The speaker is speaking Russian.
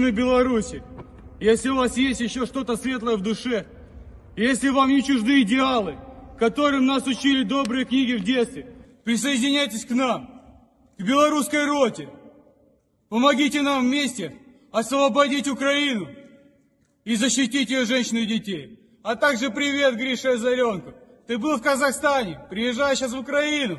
на Беларуси. Если у вас есть еще что-то светлое в душе, если вам не чужды идеалы, которым нас учили добрые книги в детстве, присоединяйтесь к нам, к белорусской роте. Помогите нам вместе освободить Украину и защитить ее женщин и детей. А также привет, Гриша Озаренко. Ты был в Казахстане, приезжай сейчас в Украину.